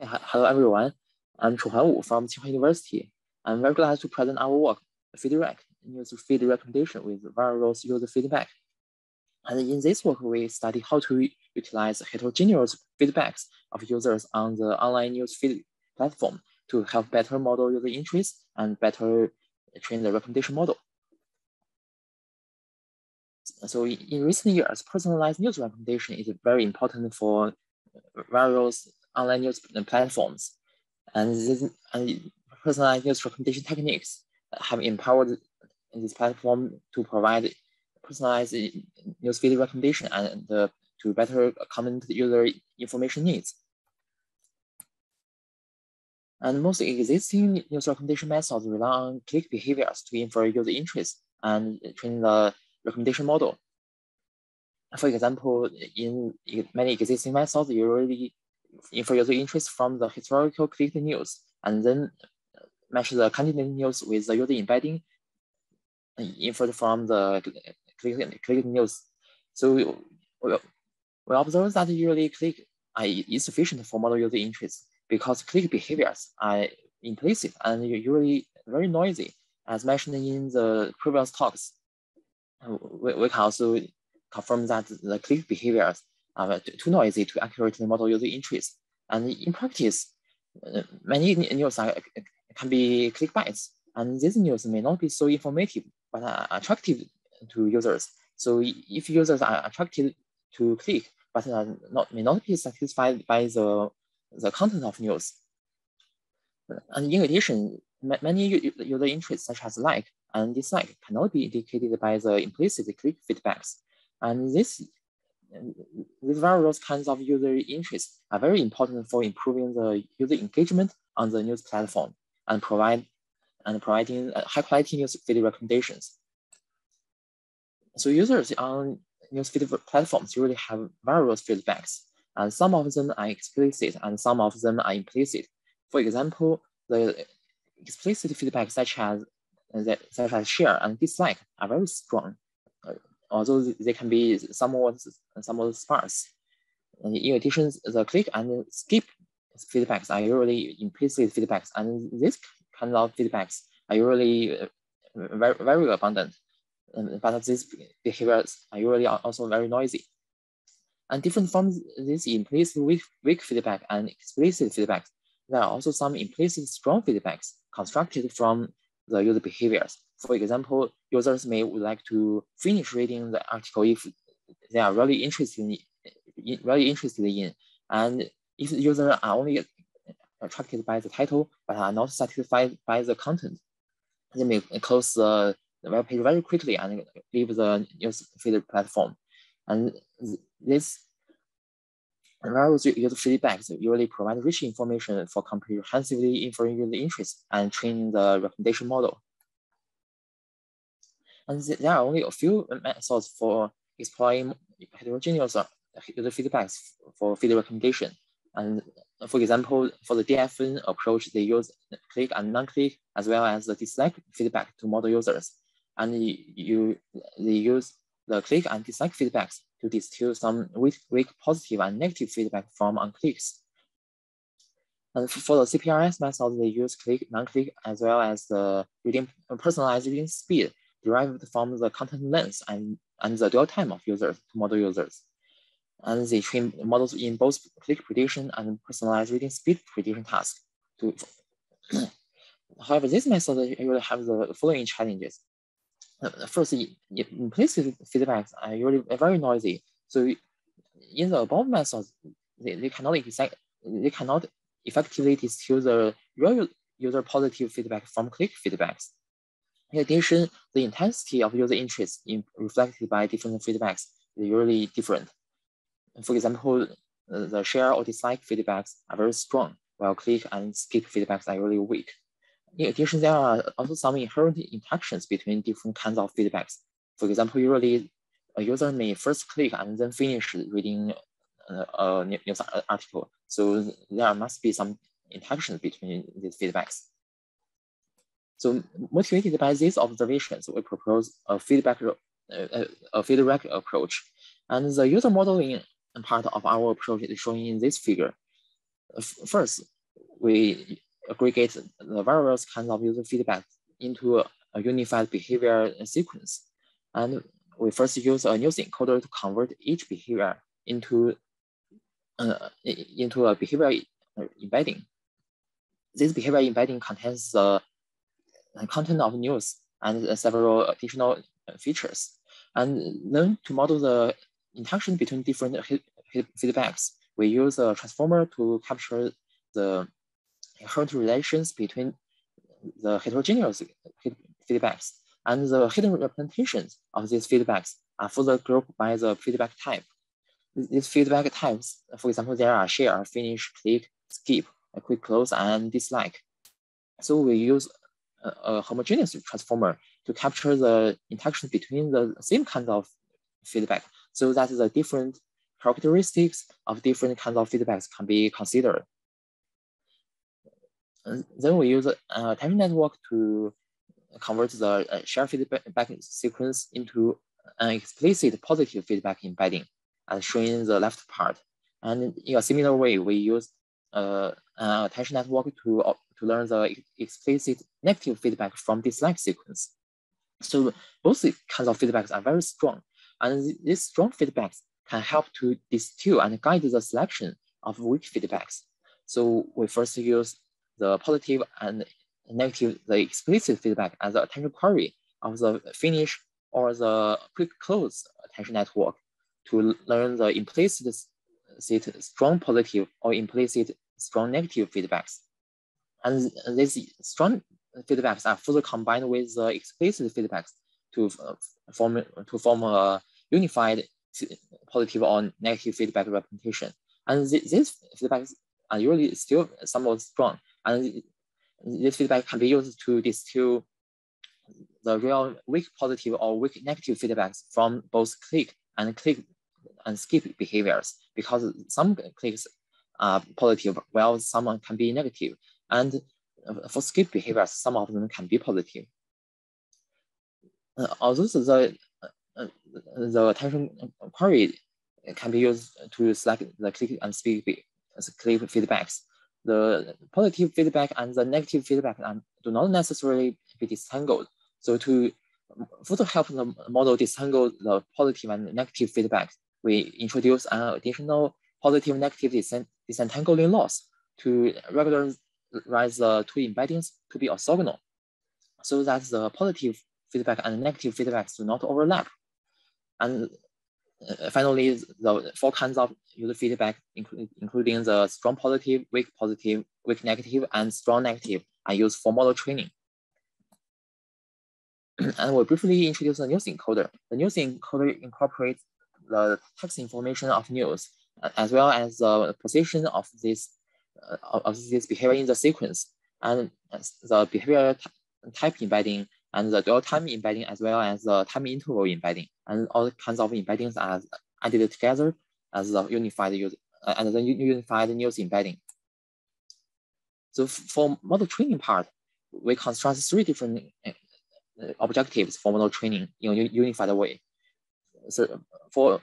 Hello everyone, I'm Chuhan Wu from Tsinghua University. I'm very glad to present our work, FeedRec, user feed recommendation with various user feedback. And in this work, we study how to utilize heterogeneous feedbacks of users on the online news feed platform to help better model user interest and better train the recommendation model. So in recent years, personalized news recommendation is very important for various online news platforms. And, this, and personalized news recommendation techniques have empowered this platform to provide personalized newsfeed recommendation and uh, to better accommodate user information needs. And most existing news recommendation methods rely on click behaviors to infer user interest and train the recommendation model. For example, in many existing methods, you already infer user interest from the historical clicked news and then match the candidate news with the user embedding inferred from the click, click news. So we, we observe that usually click is sufficient for model user interest because click behaviors are implicit and usually very noisy. As mentioned in the previous talks, we, we can also confirm that the click behaviors Uh, are too noisy to accurately model user interest. And in practice, uh, many news are, uh, can be clickbaits, and these news may not be so informative, but are attractive to users. So if users are attracted to click, but are not may not be satisfied by the, the content of news. And in addition, many user interests such as like and dislike cannot be indicated by the implicit click feedbacks. And this, these various kinds of user interests are very important for improving the user engagement on the news platform and provide and providing high quality news feed recommendations. So users on news feed platforms usually have various feedbacks, and some of them are explicit and some of them are implicit. For example, the explicit feedback such as such as share and dislike are very strong, uh, although they can be somewhat somewhat sparse. In addition, the click and skip feedbacks are usually implicit feedbacks, and this kind of feedbacks are usually uh, very, very abundant but these behaviors are usually also very noisy. And different from this implicit weak, weak feedback and explicit feedback, there are also some implicit strong feedbacks constructed from the user behaviors. For example, users may would like to finish reading the article if they are really interested in, really interested in, and if users are only attracted by the title but are not satisfied by the content, they may close the web page very quickly and leave the news feed platform. And this various user feedbacks usually provide rich information for comprehensively inferring user interest and training the recommendation model. And there are only a few methods for exploring heterogeneous uh, user feedbacks for feed recommendation. And for example, for the DFN approach, they use click and non-click as well as the dislike feedback to model users and you, they use the click and dislike feedbacks to distill some weak, positive and negative feedback from on clicks. And for the CPRS method, they use click, non-click, as well as the reading, personalized reading speed derived from the content length and, and the dwell time of users to model users. And they train models in both click prediction and personalized reading speed prediction tasks. However, this method will have the following challenges. Uh, first, implicit feedbacks are usually very noisy. So in the above methods, they, they cannot exact, they cannot effectively distill the real user positive feedback from click feedbacks. In addition, the intensity of user interest in reflected by different feedbacks is really different. For example, the share or dislike feedbacks are very strong, while click and skip feedbacks are really weak. In addition, there are also some inherent interactions between different kinds of feedbacks. For example, usually a user may first click and then finish reading a news article. So there must be some interactions between these feedbacks. So motivated by these observations, we propose a FeedRec a FeedRec approach. And the user modeling part of our approach is shown in this figure. first, we aggregate the various kinds of user feedback into a unified behavior sequence. And we first use a news encoder to convert each behavior into, uh, into a behavior embedding. This behavior embedding contains the content of news and several additional features. And then to model the interaction between different feedbacks, we use a transformer to capture the inherent relations between the heterogeneous feedbacks and the hidden representations of these feedbacks are further grouped by the feedback type. These feedback types, for example, there are share, finish, click, skip, quick close, and dislike. So we use a, a homogeneous transformer to capture the interaction between the same kind of feedback so that the different characteristics of different kinds of feedbacks can be considered. Then we use a attention network to convert the uh, shared feedback sequence into an explicit positive feedback embedding, as shown in the left part. And in a similar way, we use uh, an attention network to, uh, to learn the explicit negative feedback from dislike sequence. So both kinds of feedbacks are very strong. And these strong feedbacks can help to distill and guide the selection of weak feedbacks. So we first use the positive and negative, the explicit feedback as the attention query of the finish or the quick close attention network to learn the implicit strong positive or implicit strong negative feedbacks. And these strong feedbacks are further combined with the explicit feedbacks to form to form a unified positive or negative feedback representation. And these feedbacks are usually still somewhat strong. And this feedback can be used to distill the real weak positive or weak negative feedbacks from both click and click and skip behaviors because some clicks are positive while some can be negative. And for skip behaviors, some of them can be positive. Uh, although the, uh, the attention query can be used to select the click and skip click feedbacks, the positive feedback and the negative feedback do not necessarily be disentangled. So to further help the model disentangle the positive and negative feedback, we introduce an additional positive negative disentangling loss to regularize the two embeddings to be orthogonal so that the positive feedback and negative feedbacks do not overlap. And uh, finally, the four kinds of user feedback, including, including the strong positive, weak positive, weak negative, and strong negative, are used for model training. and we'll briefly introduce the news encoder. The news encoder incorporates the text information of news, as well as the position of this uh, of this behavior in the sequence, and the behavior type embedding and the dwell time embedding as well as the time interval embedding. And all kinds of embeddings are added together as the unified use uh, and the unified news embedding. So for model training part, we construct three different uh, objectives for model training in a unified way. So for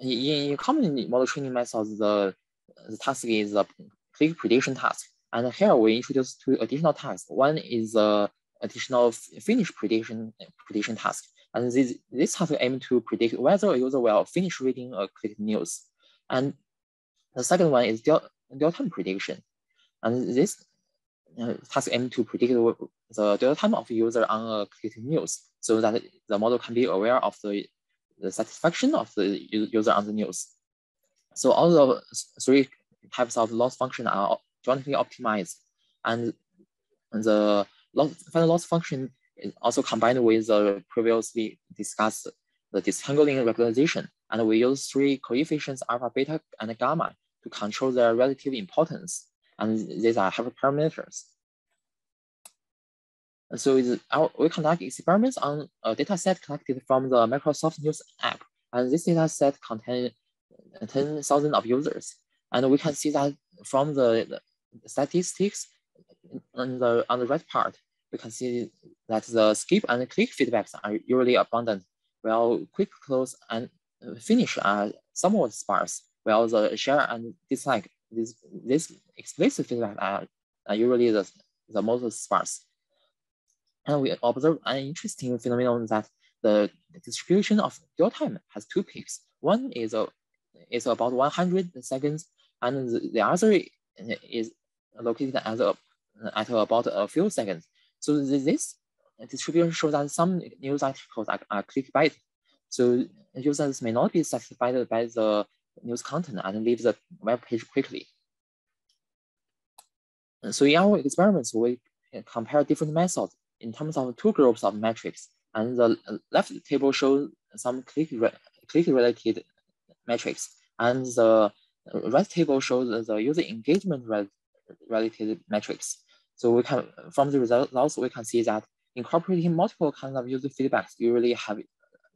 in common model training methods, the, the task is the click prediction task. And here we introduce two additional tasks. One is the additional finish prediction prediction task. And this, this task aim to predict whether a user will finish reading a clicked news. And the second one is dwell, time prediction. And this uh, task aim to predict the dwell time of user on a clicked news so that the model can be aware of the, the satisfaction of the user on the news. So all the three types of loss function are jointly optimized. And the final loss function is also combined with the previously discussed the disentangling regularization. And we use three coefficients alpha, beta, and gamma to control their relative importance. And these are hyperparameters. So our, uh, we conduct experiments on a data set collected from the Microsoft News app. And this data set contains 10,000 of users. And we can see that from the, the statistics on the, on the right part, we can see that the skip and click feedbacks are usually abundant, while quick close and finish are somewhat sparse, while the share and dislike this, this explicit feedback are, are usually the, the most sparse. And we observe an interesting phenomenon that the distribution of dwell time has two peaks. One is, a, is about 100 seconds, and the, the other is located at, a, at about a few seconds. So this distribution shows that some news articles are, are clickbait. So users may not be satisfied by the news content and leave the web page quickly. So in our experiments, we compare different methods in terms of two groups of metrics. And the left table shows some click, re click related metrics. And the right table shows the user engagement re related metrics. So we can, from the results, we can see that incorporating multiple kinds of user feedbacks usually have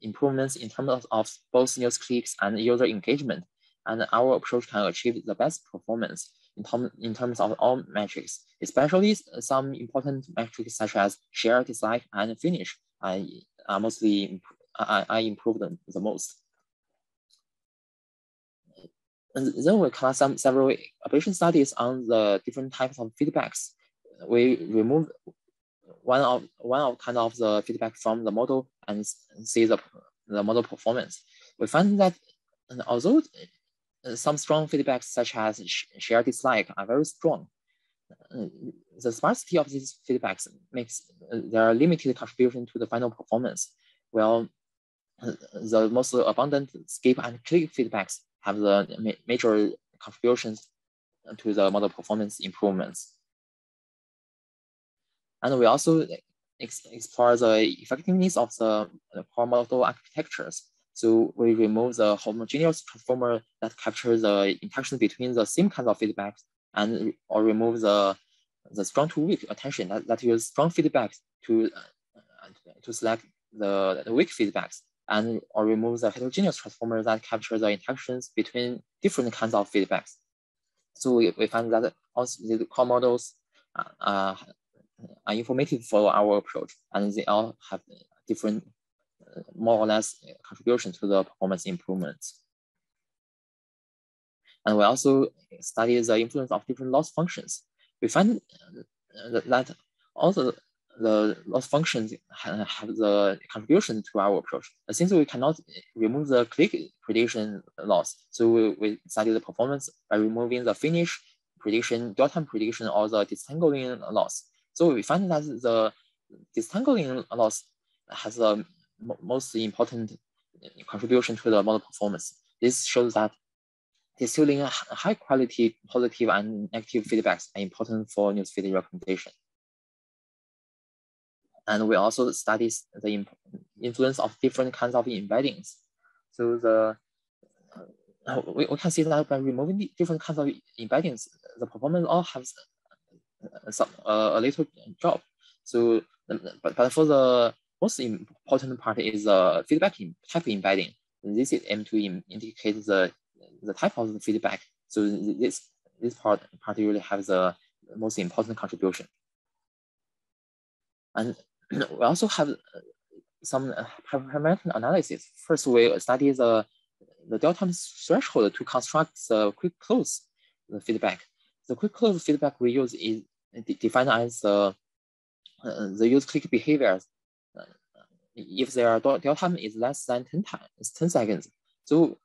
improvements in terms of, of both news clicks and user engagement. And our approach can achieve the best performance in, term, in terms of all metrics, especially some important metrics such as share, dislike, and finish I, are mostly I, I improved the most. And then we conduct some several ablation studies on the different types of feedbacks. We remove one of one of kind of the feedback from the model and see the, the model performance. We find that although uh, some strong feedbacks such as share dislike are very strong, uh, the sparsity of these feedbacks makes uh, their limited contribution to the final performance, while the most abundant skip and click feedbacks have the major contributions to the model performance improvements. And we also ex explore the effectiveness of the core model architectures. So we remove the homogeneous transformer that captures the interaction between the same kinds of feedbacks and or remove the the strong to weak attention that, that use strong feedbacks to uh, to select the, the weak feedbacks and or remove the heterogeneous transformer that captures the interactions between different kinds of feedbacks. So we, we find that also the core models uh, uh are informative for our approach, and they all have different, uh, more or less contribution to the performance improvements. And we also study the influence of different loss functions. We find uh, that also the loss functions have the contribution to our approach. Since we cannot remove the click prediction loss, so we, we study the performance by removing the finish prediction, dwell time prediction, or the disentangling loss. So we find that the disentangling loss has the most important contribution to the model performance. This shows that distilling high quality positive and negative feedbacks are important for newsfeed recommendation. And we also study the influence of different kinds of embeddings. So the uh, we, we can see that by removing different kinds of embeddings, the performance all has Uh, some uh, a little job. So, but, but for the most important part is the feedback in type embedding. This is aimed to indicate the the type of the feedback. So this this part particularly has the most important contribution. And we also have uh, some parametric analysis. First, we study the the time threshold to construct the quick close the feedback. The quick close feedback we use is defined as uh, the use click behaviors if their dwell time is less than 10 times 10 seconds. So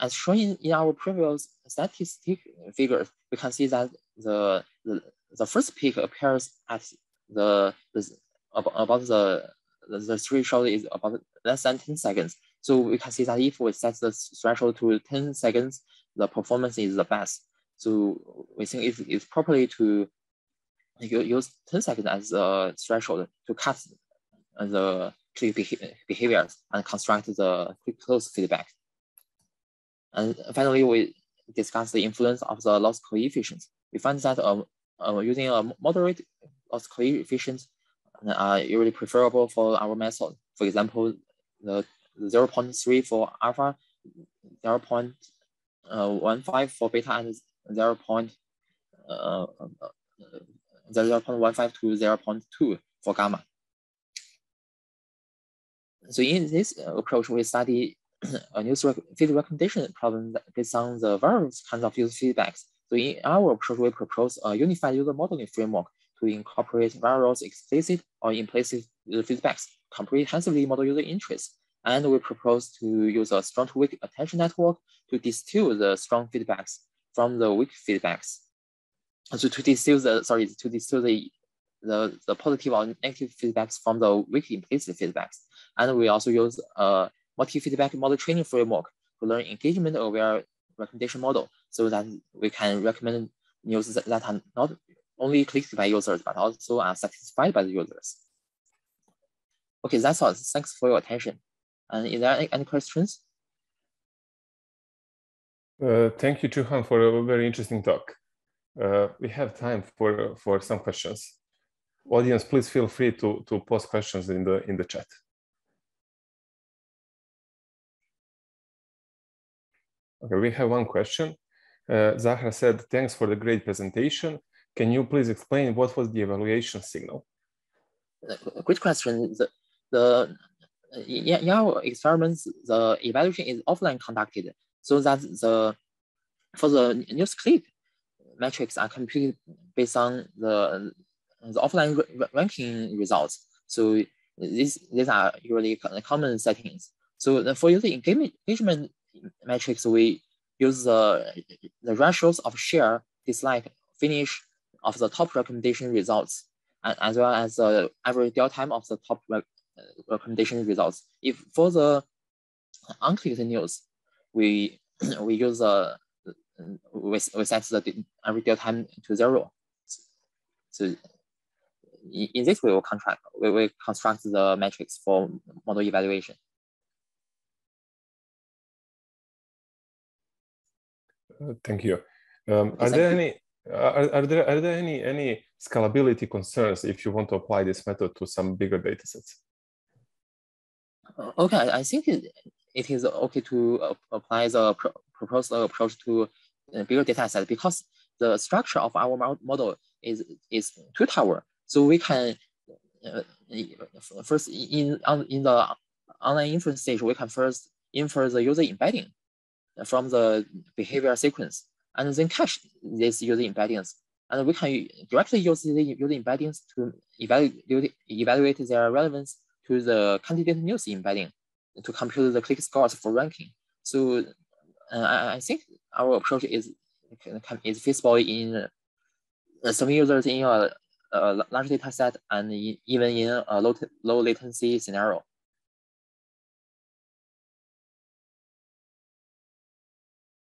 as shown in our previous statistic figures, we can see that the, the, the first peak appears at the, the about the, the threshold is about less than 10 seconds. So we can see that if we set the threshold to 10 seconds, the performance is the best. So we think it's, it's properly to you use 10 seconds as a threshold to cut the click behaviors and construct the quick close feedback. And finally, we discuss the influence of the loss coefficients. We find that uh, uh, using a moderate loss coefficient are usually preferable for our method. For example, the 0 0.3 for alpha, 0 0.15 for beta, and 0. Uh, 0.15 to 0.2 for gamma. So in this approach, we study a news feed recommendation problem based on the various kinds of user feedbacks. So in our approach, we propose a unified user modeling framework to incorporate various explicit or implicit feedbacks, comprehensively model user interests. And we propose to use a strong to weak attention network to distill the strong feedbacks from the weak feedbacks. So to distill the, sorry, to distill the, the, the positive or negative feedbacks from the weak implicit feedbacks. And we also use a multi-feedback model training framework to learn engagement aware recommendation model so that we can recommend news that are not only clicked by users, but also are satisfied by the users. Okay, that's all. Thanks for your attention. And is there any, any questions? Uh, thank you, Chuhan, for a very interesting talk. Uh, we have time for for some questions. Audience, please feel free to to post questions in the in the chat. Okay, we have one question. Uh, Zahra said, thanks for the great presentation. Can you please explain what was the evaluation signal? Great question. The, the in our experiments, the evaluation is offline conducted so that the for the news click metrics are computed based on the, the offline ranking results. So these, these are usually common settings. So for user engagement metrics, we use the, the ratios of share, dislike, finish of the top recommendation results, and, as well as the average dwell time of the top rec uh, recommendation results. If for the unclicked news, we we use the we, we set the average time to zero. So in this way, we will contract we will construct the metrics for model evaluation. Uh, thank you. Um, are there any are, are there are there any any scalability concerns if you want to apply this method to some bigger data sets? Uh, okay, I think it, it is okay to uh, apply the pro proposed approach to bigger data set because the structure of our model is is two tower. So we can uh, first in on in the online inference stage we can first infer the user embedding from the behavior sequence and then cache these user embeddings. And we can directly use the user embeddings to evaluate, evaluate their relevance to the candidate news embedding to compute the click scores for ranking. So uh, I, think our approach is, is feasible in uh, some users in a, a large data set and even in a low, low latency scenario.